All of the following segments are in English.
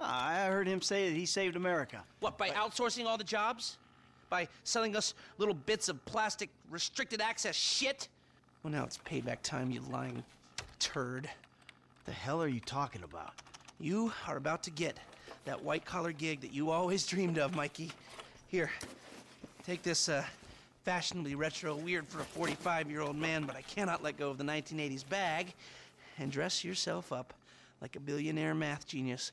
Ah, I heard him say that he saved America. What, by outsourcing all the jobs? By selling us little bits of plastic restricted access shit? Well, now it's payback time, you lying turd. The hell are you talking about? You are about to get that white collar gig that you always dreamed of, Mikey. Here, take this uh, fashionably retro weird for a 45 year old man, but I cannot let go of the 1980s bag, and dress yourself up like a billionaire math genius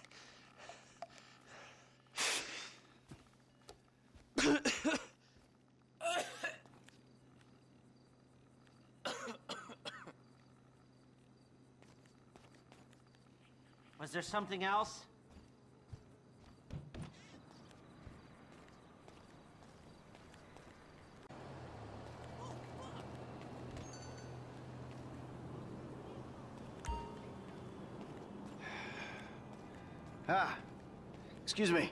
Was there something else? Ah, excuse me.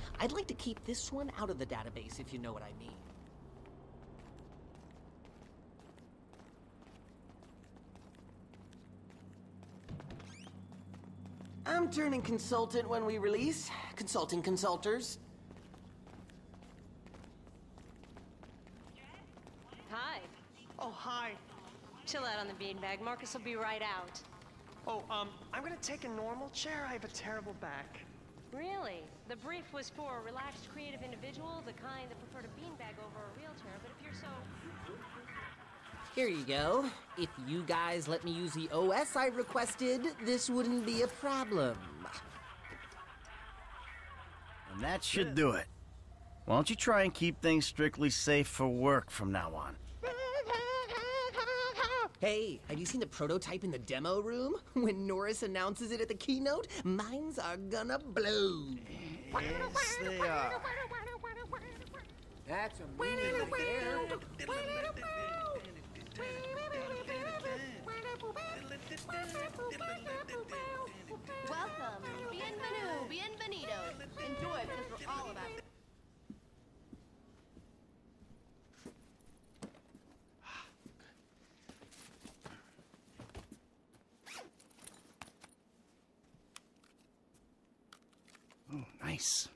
I'd like to keep this one out of the database, if you know what I mean. I'm turning consultant when we release. Consulting consulters. Hi. Oh, hi. Chill out on the beanbag. Marcus will be right out. Oh, um, I'm gonna take a normal chair. I have a terrible back. Really? The brief was for a relaxed, creative individual, the kind that preferred a beanbag over a wheelchair. But if you're so Here you go. If you guys let me use the OS I requested, this wouldn't be a problem. And that should do it. Why don't you try and keep things strictly safe for work from now on? Hey, have you seen the prototype in the demo room? When Norris announces it at the keynote, minds are gonna blow. Yes, they are. That's a meaning. Welcome. Bienvenue. Bienvenidos. Enjoy because we're all about it. Oh, nice.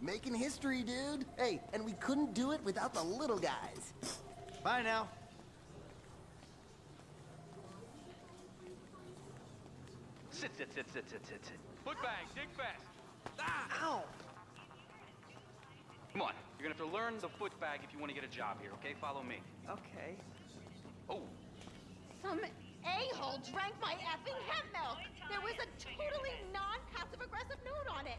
Making history, dude. Hey, and we couldn't do it without the little guys. Bye now. Sit, sit, sit, sit, sit, sit, sit. Foot bang, dig fast. You're gonna have to learn the foot bag if you want to get a job here, okay? Follow me. Okay. Oh, Some a-hole drank my effing hemp milk. There was a totally non-passive aggressive note on it.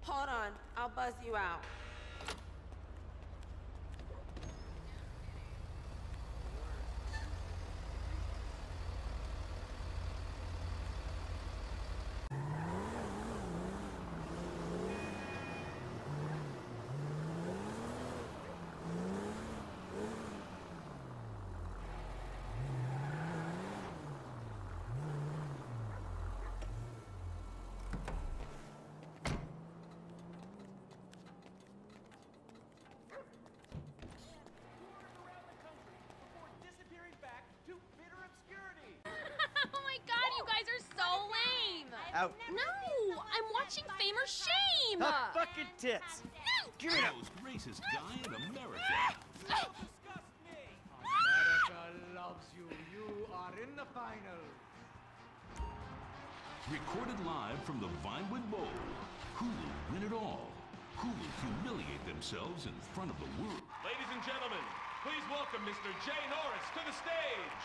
Hold on, I'll buzz you out. oh my god, you guys are so lame! Out. No! I'm watching Fame or Shame! Huh, fucking tits. Give me that. most racist guy in America. America loves you. You are in the final. Recorded live from the Vinewood Bowl. Who will win it all? Who will humiliate themselves in front of the world? ladies and gentlemen, please welcome Mr. Jay Norris to the stage.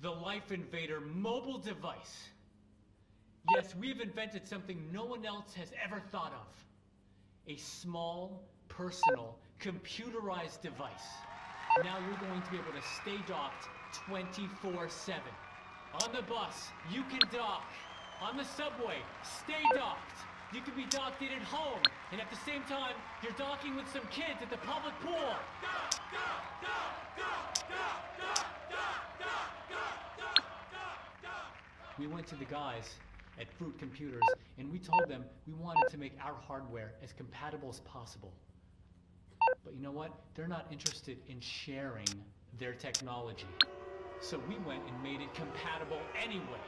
The Life Invader mobile device. Yes, we've invented something no one else has ever thought of. A small, personal, computerized device. Now you're going to be able to stay docked 24 7. On the bus, you can dock. On the subway, stay docked. You can be docked in at home, and at the same time, you're docking with some kids at the public pool. We went to the guys at Fruit Computers, and we told them we wanted to make our hardware as compatible as possible. But you know what? They're not interested in sharing their technology. So we went and made it compatible anyway.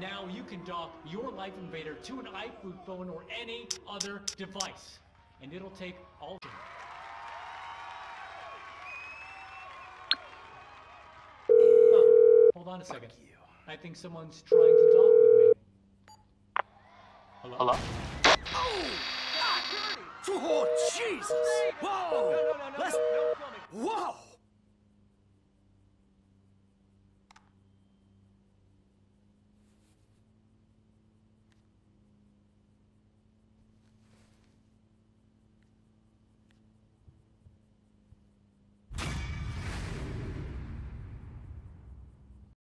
Now you can dock your Life Invader to an iFruit phone or any other device, and it'll take all. Oh, hold on a second. I think someone's trying to dock with me. Hello? Hello? Oh, Jesus! Whoa! Let's... Whoa!